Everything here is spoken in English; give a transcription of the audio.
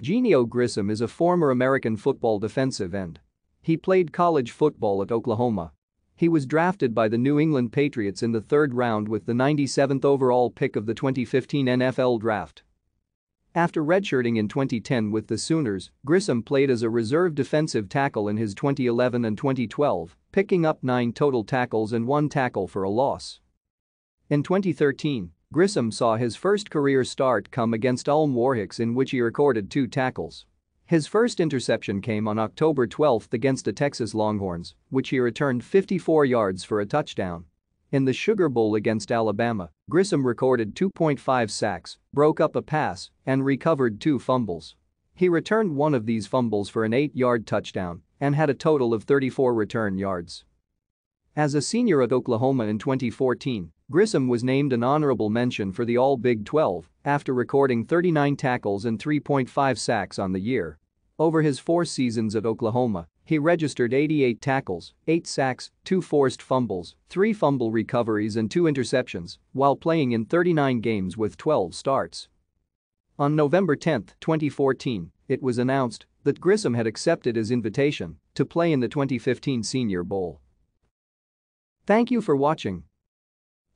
Geneo Grissom is a former American football defensive end. He played college football at Oklahoma. He was drafted by the New England Patriots in the third round with the 97th overall pick of the 2015 NFL Draft. After redshirting in 2010 with the Sooners, Grissom played as a reserve defensive tackle in his 2011 and 2012, picking up nine total tackles and one tackle for a loss. In 2013, Grissom saw his first career start come against Ulm Warhawks in which he recorded two tackles. His first interception came on October 12 against the Texas Longhorns, which he returned 54 yards for a touchdown. In the Sugar Bowl against Alabama, Grissom recorded 2.5 sacks, broke up a pass, and recovered two fumbles. He returned one of these fumbles for an 8-yard touchdown and had a total of 34 return yards. As a senior at Oklahoma in 2014, Grissom was named an honorable mention for the All-Big 12 after recording 39 tackles and 3.5 sacks on the year. Over his four seasons at Oklahoma, he registered 88 tackles, 8 sacks, 2 forced fumbles, 3 fumble recoveries and 2 interceptions, while playing in 39 games with 12 starts. On November 10, 2014, it was announced that Grissom had accepted his invitation to play in the 2015 Senior Bowl. Thank you for watching.